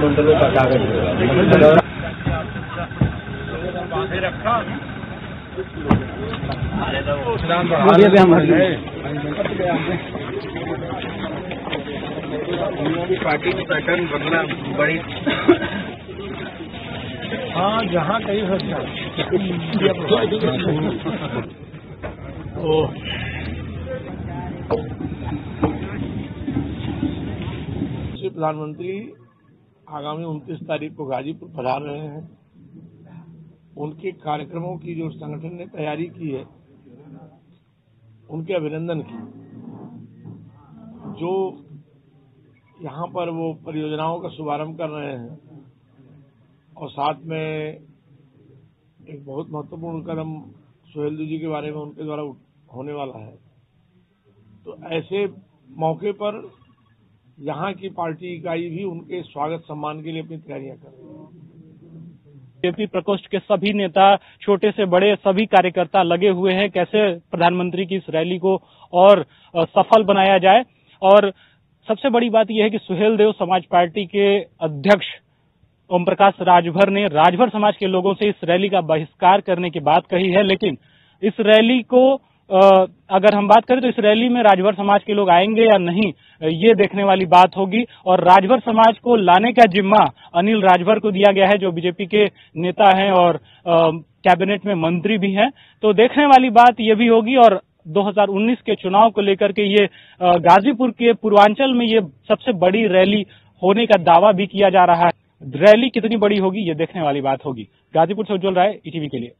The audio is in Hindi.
मंडलों का कागज़ पार्टी में पैटर्न बदला बड़ी हाँ जहाँ कहीं सकता ओह प्रधानमंत्री आगामी 29 तारीख को गाजीपुर पधार रहे हैं। उनके कार्यक्रमों की जो संगठन ने तैयारी की है, उनके अभिनंदन की। जो यहाँ पर वो परियोजनाओं का शुभारंभ कर रहे हैं और साथ में एक बहुत महत्वपूर्ण कदम सुहेलदू जी के बारे में उनके द्वारा होने वाला है। तो ऐसे मौके पर यहाँ की पार्टी इकाई भी उनके स्वागत सम्मान के लिए अपनी तैयारियाँ कर रही है। बीजेपी प्रकोष्ठ के सभी नेता, छोटे से बड़े सभी कार्यकर्ता लगे हुए हैं, कैसे प्रधानमंत्री की इस रैली को और सफल बनाया जाए। और सबसे बड़ी बात यह है कि सुहेल देव समाज पार्टी के अध्यक्ष ओम प्रकाश राजभर ने, राजभर समाज के लोगों से इस रैली का बहिष्कार करने की बात कही है, लेकिन इस रैली को अगर हम बात करें तो इस रैली में राजभर समाज के लोग आएँगे या नहीं, ये देखने वाली बात होगी। और राजभर समाज को लाने का जिम्मा अनिल राजभर को दिया गया है, जो बीजेपी के नेता हैं और कैबिनेट में मंत्री भी हैं। तो देखने वाली बात ये भी होगी और 2019 के चुनाव को लेकर के ये गाजीपुर के पूर्वांचल में ये सबसे बड़ी रैली होने का दावा भी किया जा रहा है। रैली कितनी बड़ी होगी, ये देखने वाली बात होगी। गाजीपुर से उज्जवल राय, ईटीवी के लिए।